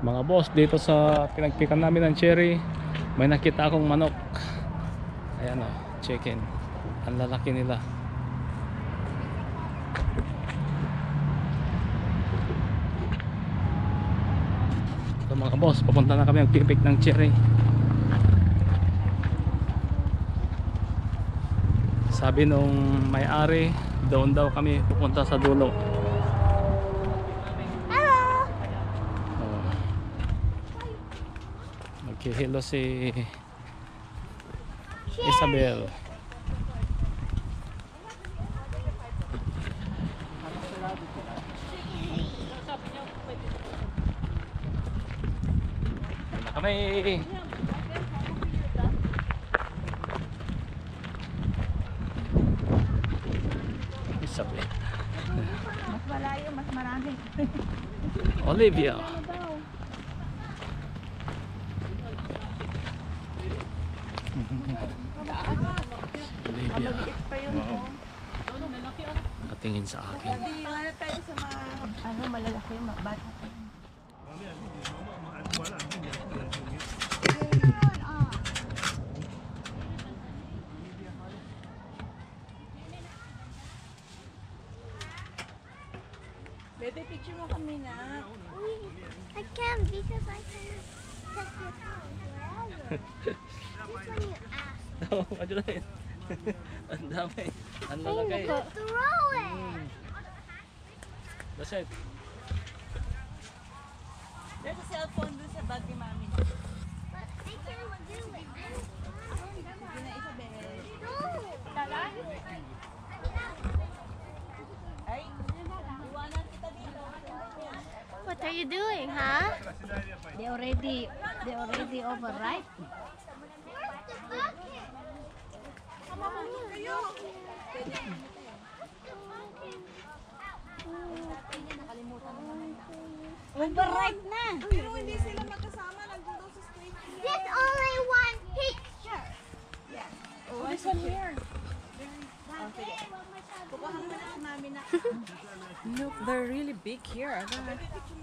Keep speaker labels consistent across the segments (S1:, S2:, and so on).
S1: Mga boss, dito sa pinagpikan namin ng cherry, may nakita akong manok. Ayan o, chicken. Ang lalaki nila. So mga boss, papunta na kami magpipik ng cherry. Sabi nung may-ari, doon daw kami pupunta sa dulo.
S2: Hello.
S1: Oh. Magkihilo si Isabel. Na kami. Isabel.
S2: Mas malayo, mas marami.
S1: Olivia. Oo. Natingin sa akin.
S2: Hindi, wala tayo sa mga, ano, malalaki, mga bata. Bebe, picture mo kami na.
S3: I can't because I can touch your phone. Just when you ask.
S1: Oo, ano na yun? Ang dami. Ang lalagay.
S3: Throw it.
S1: Hmm. That's it.
S2: There's a cellphone dun sa bag ni mami.
S3: But I can't do it.
S2: Na, Isabel.
S3: No. What are you doing, huh?
S4: They already they already over, right?
S3: Where's the bucket? Come.
S4: Overripe na.
S2: Pero hindi sila magkasama, nandun daw sa street.
S3: There's only one picture.
S2: Oh, this one here. Kukuhan mo na si mami na.
S5: Look, they're really big here. I don't know.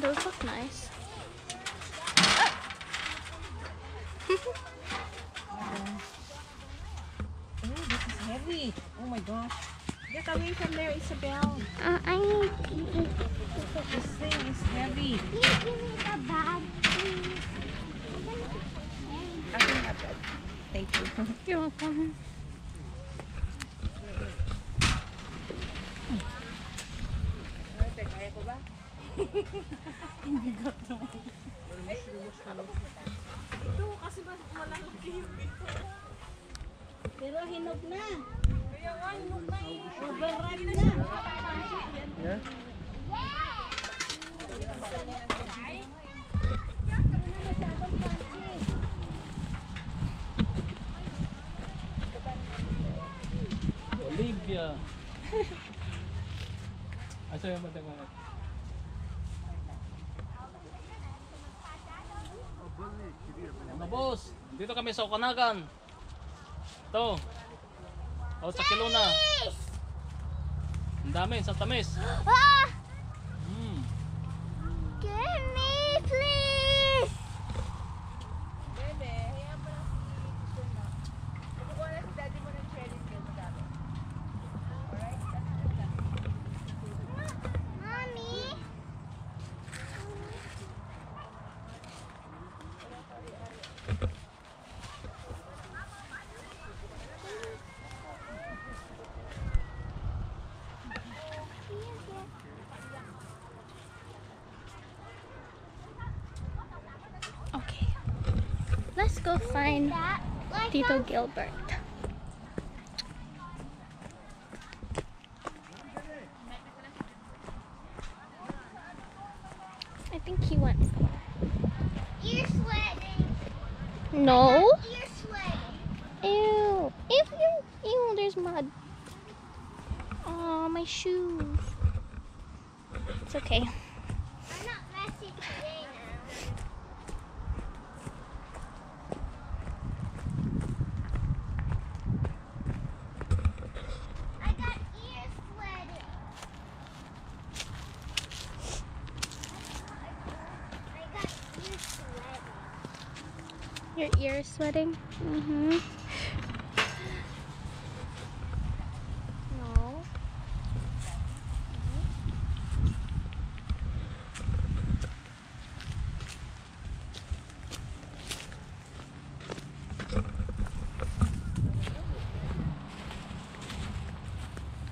S3: Those look nice.
S5: Oh, this is heavy. Oh my gosh. Get away from there, Isabel.
S3: Uh, I need you.
S5: This thing is heavy.
S3: Give me the bag, please?
S5: I can have that. Thank you.
S3: You're welcome.
S4: Pero hinog na. Na.
S1: Olivia. Asa yung matanga? Mga boss, dito kami sa Okanagan. Ito. O sa Kiluna. Ang dami, sa Tamis.
S3: Ah! Go find Tito Gilbert. I think he went somewhere.
S6: You're sweating.
S3: No.
S6: You're sweating.
S3: Ew. Ew, ew, ew, there's mud. Oh, my shoes. It's okay. Sweating? Mm-hmm. No.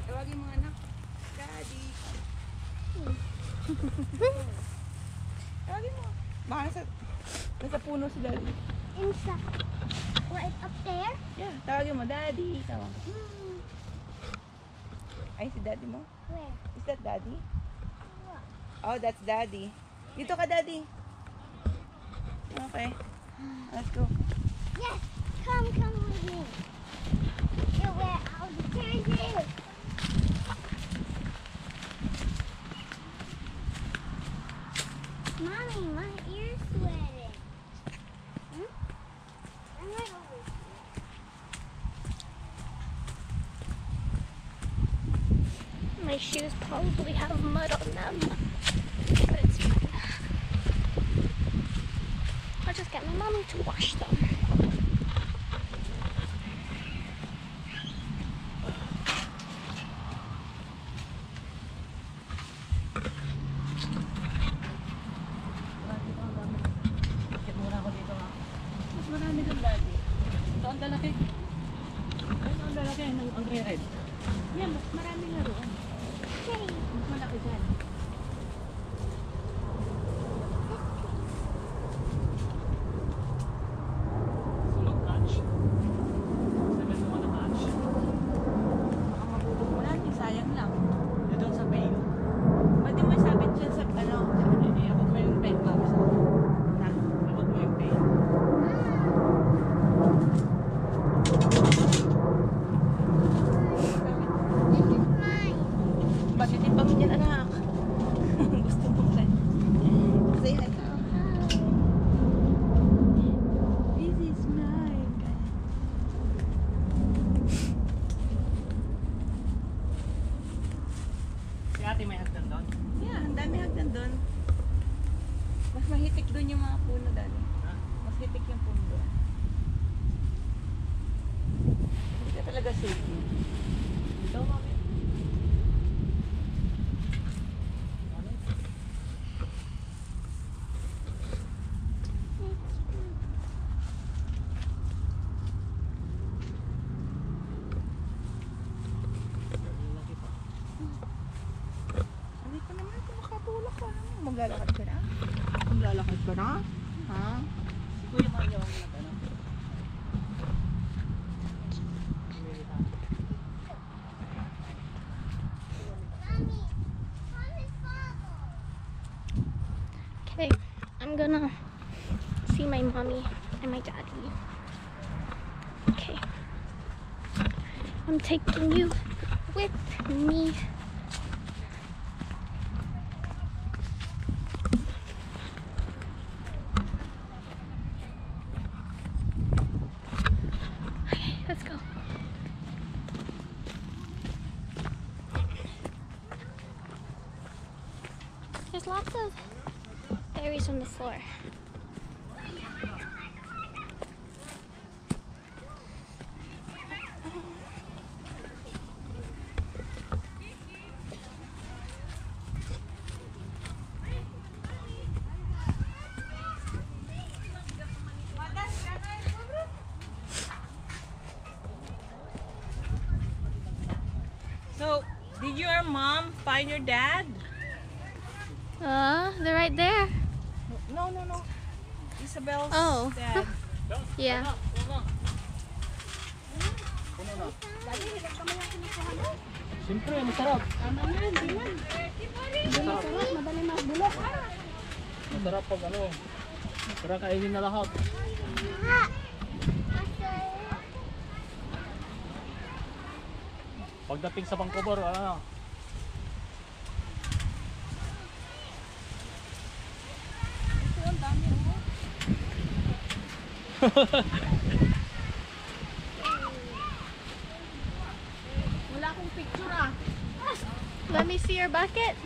S2: Tawagin mo anak. Daddy. Tawagin mo. Baka nasa, nasa puno si daddy.
S3: Inside. What, up there?
S2: Yeah, tawagin mo, daddy. Tawag.
S3: Hmm.
S2: Ay, si daddy mo?
S3: Where?
S2: Is that daddy? Oh, that's daddy. Dito ka, daddy. Okay. Let's go.
S3: Yes! Come, come with me. You where all the changes. My shoes probably have mud on them. But it's fine. I'll just get my mommy to wash them.
S5: Ate may hagdan doon.
S2: Yeah, ang dami hagdan doon. Mas mahitik doon yung mga puno dali.
S5: Ha?
S2: Mas hitik yung puno doon. Hindi talaga safe.
S5: Ito, mami.
S3: I'm gonna see my mommy and my daddy. Okay. I'm taking you with me. Okay, let's go. There's lots of berries on the floor.
S2: So, did your mom find your dad?
S3: Uh, they're right there.
S2: Isabel's
S3: Oh.
S2: dad.
S3: Yeah.
S1: Siyempre, masarap. Masarap pag ano. Masarap kainin na lahat. Pagdating sa Vancouver, ano,
S5: Wala akong picture ah.
S3: Let me see your bucket.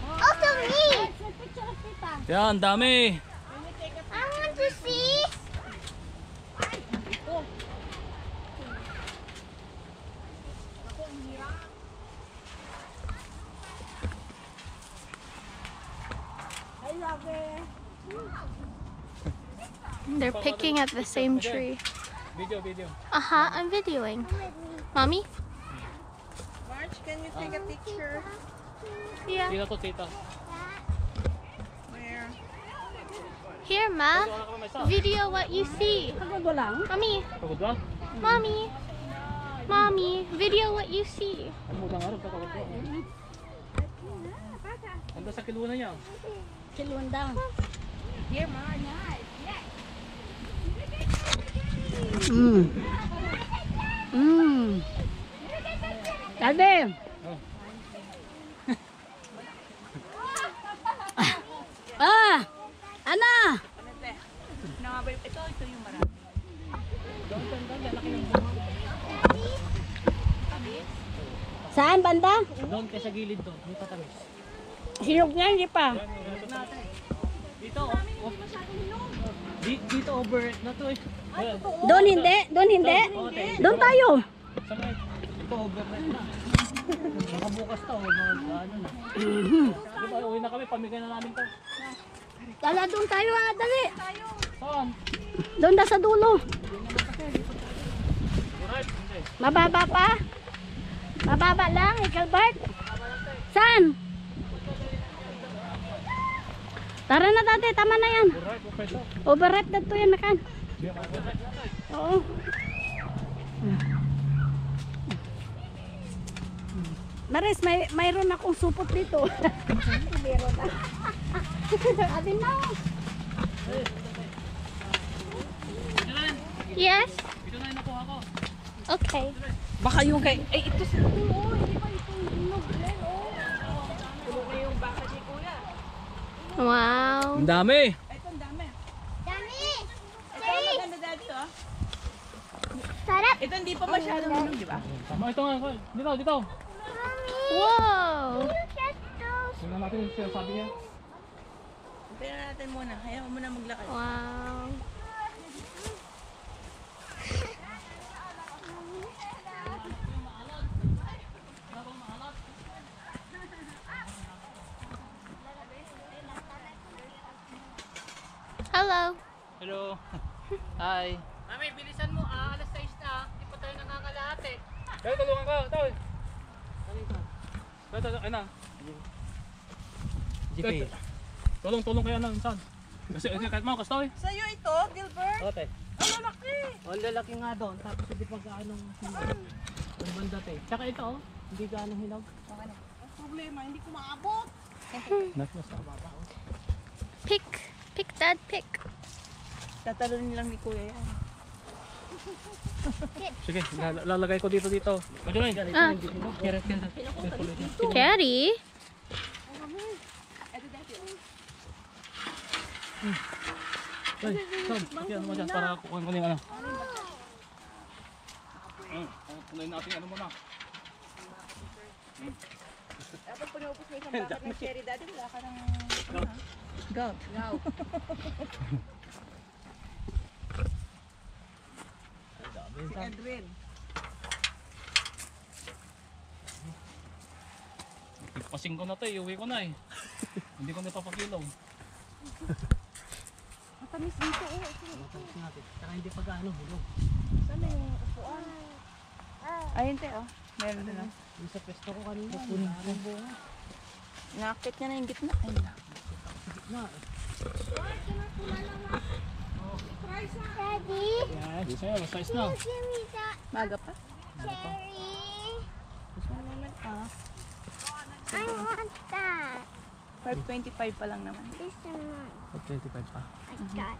S3: Oh, also me!
S1: Yan, dami.
S3: I want to see. I love it. They're picking at the same tree.
S1: Video, video.
S3: Uh huh, I'm videoing. Mommy?
S2: March, can you take a picture?
S3: Yeah.
S1: Tita to, tita.
S2: Where?
S3: Here, Ma.
S1: Wala ka may isa.
S3: Video what you see.
S5: Pagod lang.
S3: Mommy,
S1: Pagod
S3: mommy, mommy, video what you see.
S1: Ano mo bang araw? Pagod ba? Ando sa kilunan niya.
S5: Kilwan down.
S2: Here, Ma. Nice.
S5: Mm. Mm. Daddy.
S1: Oh.
S5: ah! Ana!
S2: Ito, ito yung marami.
S5: Saan banda?
S1: Doon kay sa gilid to. May patamis.
S5: Hinog nga, hindi pa.
S1: Dito, oh. Di- Dito over na to eh.
S5: Doon hindi, doon hindi. Doon tayo.
S1: Nga? Ito over na. Baka bukas to, mga ano na. Di ba, uwi na kami, pamigay na namin to.
S5: Dala, doon tayo ah, dali.
S1: Saan?
S5: Doon na sa dulo.
S1: Alright, hindi.
S5: Mababa pa? Mababa lang, ikaw Bart? Saan? Tara na tate, tama na yan. Overripe na to yan, nakan. Oo. Maris, may mayroon akong supot dito. Meron na. Atin na.
S3: Yes?
S1: Ito na yung nakuha ko.
S3: Okay.
S2: Baka yung kay... Ay, ito sa... Oo, hindi ba ito yung hinog? Len, oh. Puno na yung baka ni Kuya.
S3: Wow.
S1: Ang dami.
S2: Ito, ang dami.
S3: Dami!
S2: Ito, ang maganda dati, oh.
S3: Sarap!
S2: Ito, hindi pa masyadong hinog, di ba?
S1: Tama ito nga. Dito, dito.
S3: Wow!
S1: Tingnan natin yung sinasabi niya.
S2: Tingnan natin muna. Hayaan mo muna maglakad.
S3: Wow. Hello.
S1: Hello. Hi.
S5: Mami, bilisan mo ah. Alas 6 na. Hindi pa tayo nangangalate.
S1: Dali, tulungan ka. Dali. Dali, dali. Ayun na.
S5: GP.
S1: Tulong, tulong kaya na. Saan? Kasi, kasi kahit mga kastoy.
S2: Sa'yo ito, Gilbert.
S5: Ote.
S2: Ang lalaki.
S5: Oh, ang lalaki nga doon. Tapos hindi pa gaanong. Ang banda te. Tsaka ito oh. Hindi gaanong hinog.
S2: Ang problema, hindi ko maabot.
S3: Pick. Pick, Dad, pick.
S2: Tatalunin lang ni Kuya yan.
S1: Sige, lal- lalagay ko dito dito. Na
S3: Ah,
S1: Kira, kira.
S3: Caddy.
S1: Ay, saan? Sige, ano mo dyan? Para kukuhin ko na yung ano. Hmm, Tuloy natin ano muna.
S2: Dapat pinupos mo isang bakit ng cherry daddy, wala ka ng... Go. Go. si Edwin.
S1: Pasing ko na to, iuwi ko na eh. Hindi ko na papakilong.
S2: Matamis dito eh.
S5: Tapos natin. Tsaka hindi pa gaano hinog.
S2: Saan yung upuan? Ayun te oh. Meron din oh.
S5: Yung sa pesto ko kanina. Pupunin ko.
S2: Nakakit niya na yung gitna. Ayun na.
S5: Na.
S3: Daddy,
S1: Yan, di sa'yo, size na.
S3: give me that
S2: Maga pa.
S3: cherry.
S2: One moment ah.
S3: I want that.
S2: 525 pa lang naman.
S3: This one.
S1: 25 pa.
S3: I got.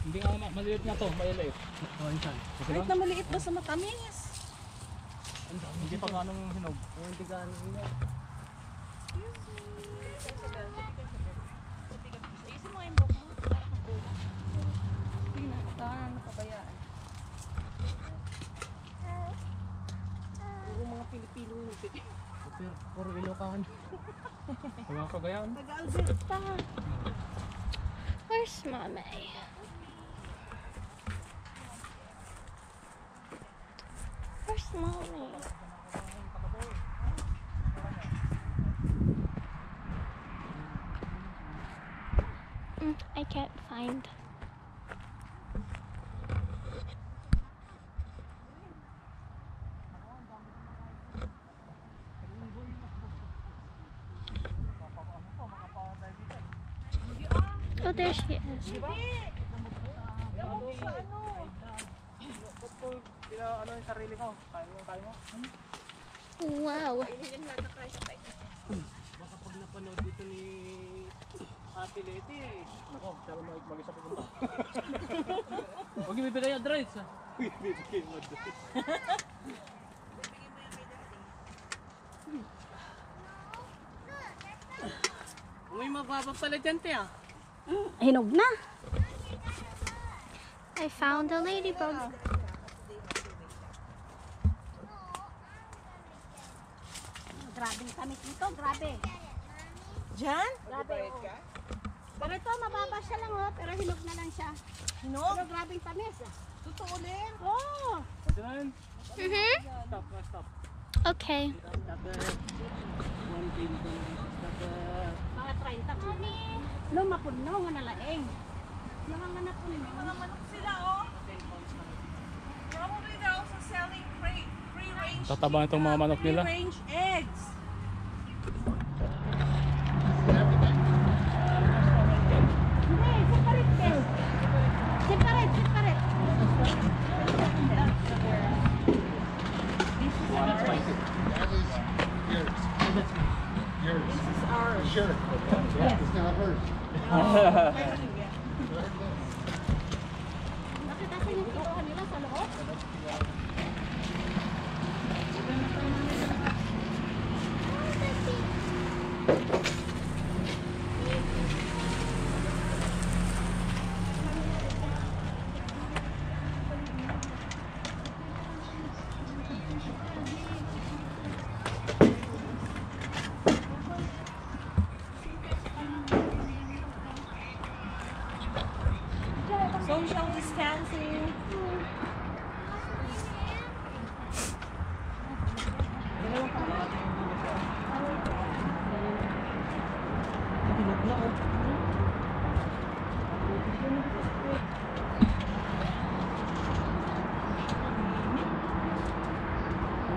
S1: Hindi nga ma- maliit nga to, maliit. Oh, yun siya. Okay
S2: Kahit na maliit ba sa matamis?
S1: Hindi pa ganong hinog.
S5: Oh, hindi gaano hinog.
S2: Saan nakabayaan? Puro mga Pilipino yung pipi.
S5: Pero puro ilokahan.
S1: Wala ka gayaan.
S2: Taga-Alberta.
S3: Where's mommy? Where's mommy? Mm, I can't find. She is.
S1: ano yung sarili ko? Kaya mo, kaya mo?
S3: Wow.
S1: Baka pag napanood dito ni Ate Leti. Ako, lang mag- mag-isa pupunta. Huwag yung bibigay address ha. Huwag yung bibigay mo address. May mababa pala dyan te ah.
S4: Hinog na.
S3: I found a ladybug.
S4: Grabe yung tamis nito, grabe.
S2: Diyan?
S4: Grabe, oo. Pero ito, mababa siya lang, oh. Pero hinog na lang siya.
S2: Hinog?
S4: Pero grabe yung tamis.
S2: Totoo din.
S4: Oh!
S1: Diyan.
S3: Mm-hmm.
S1: Stop, stop.
S3: Okay.
S1: Stop. Stop.
S4: Mga 30 po. No, mapuno nga nalaeng. Yung mga napuno.
S2: Mga manok sila, oh. Probably they're also selling free, free range
S1: Tataba itong mga manok nila.
S2: free range eggs.
S7: Yours. This is ours. Sure. It's not hers.
S1: 哈
S7: 哈。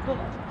S7: Sol
S5: aç.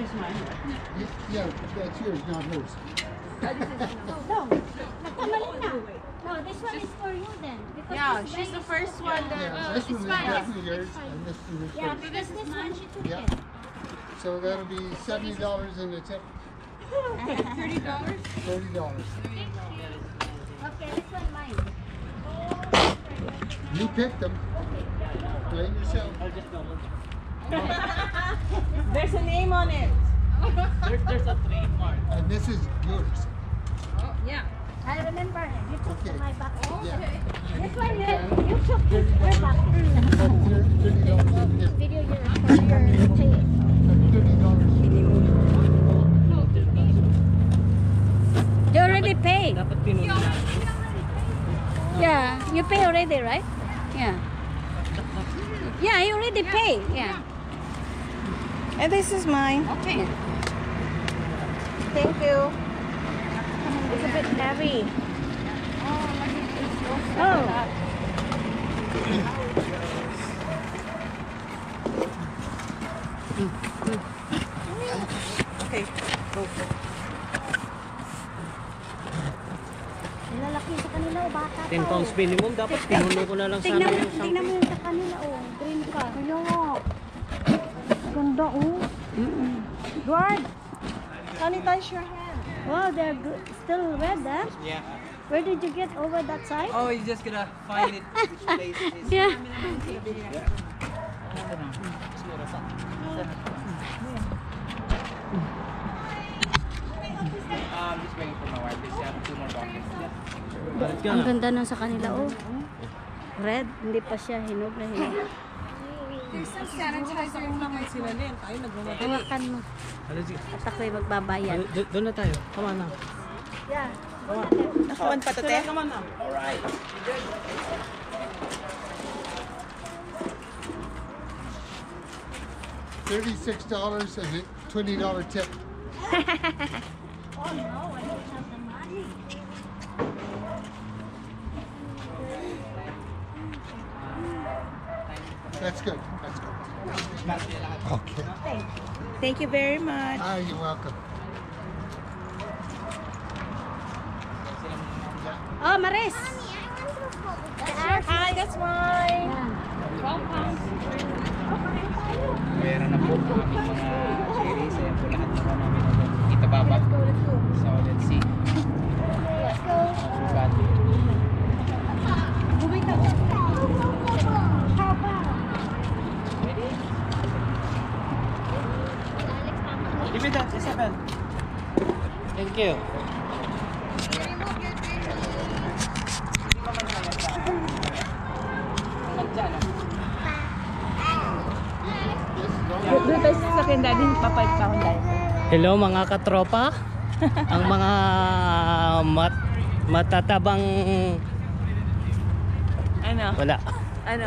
S7: Yeah, that's yours, not hers.
S4: No. Nagkamali na. No, this one is for you then. Because
S2: Yeah,
S4: this
S2: she's
S4: bag
S2: the
S4: is
S2: first
S4: for
S2: one
S4: you.
S2: that-
S7: Yeah, oh, this one is definitely yours, and this one is
S4: Yeah,
S7: hers.
S4: because this one she took
S7: Yeah.
S4: it.
S7: So that'll be seventy dollars and a tip,
S5: Thirty dollars?
S7: thirty dollars.
S4: Okay, this one mine.
S7: You picked them. Blame yourself.
S1: I'll just double check.
S2: There's a name on it.
S1: There, there's a trademark.
S7: And this is yours.
S5: Oh, yeah.
S4: I remember you took
S7: Okay.
S4: my back.
S7: Yeah.
S4: This one you, you took this her back.
S7: Thirty dollars and a tip.
S3: Video you're recording, you're paying.
S7: Thirty dollars.
S4: You already paid.
S1: Dapat pinuli na.
S4: Yeah, you pay already, right? Yeah. Yeah, you already pay. Yeah.
S2: And this is mine.
S5: Okay.
S2: Thank you. It's a bit heavy.
S4: Oh. oh.
S2: Okay.
S4: Lalaki sa kanila o bata pa.
S1: 10 pounds oh. minimum. Dapat pinulo ko na lang
S4: Tingnan
S1: sana
S4: mo,
S1: yung
S4: tingnan mo yung sa kanila oh. Green ka. Kaya nga. Ganda, oh. Mm -mm. Guard!
S2: Sanitize your hands.
S4: Wow, they're still wet, eh?
S1: Yeah.
S4: Where did you get over that side?
S1: Oh, you're just gonna find it. Which place it is.
S4: Yeah.
S1: yeah. Um,
S4: just
S1: waiting for my wife. They have two more boxes.
S4: Ang ganda nung sa kanila, oh. Red, hindi pa siya hinog na hinog.
S2: Sanitizer naman sila din. Tayo nagmamadali.
S4: Hawakan mo. At ako'y magbabayad.
S1: Do- Doon na tayo. Come on na.
S4: Yeah.
S2: Nakawan pa to, te?
S7: Thirty-six dollars and a twenty dollar tip.
S4: Oh no,
S7: That's good. That's good. Okay.
S2: Thank you very much.
S7: Ah, you're welcome.
S4: Oh, Maris!
S2: Hi, that's mine.
S4: Yan.
S8: Meron na po kami mga
S1: Hello mga katropa. Ang mga mat matatabang
S2: Ano?
S1: wala.
S2: Ano?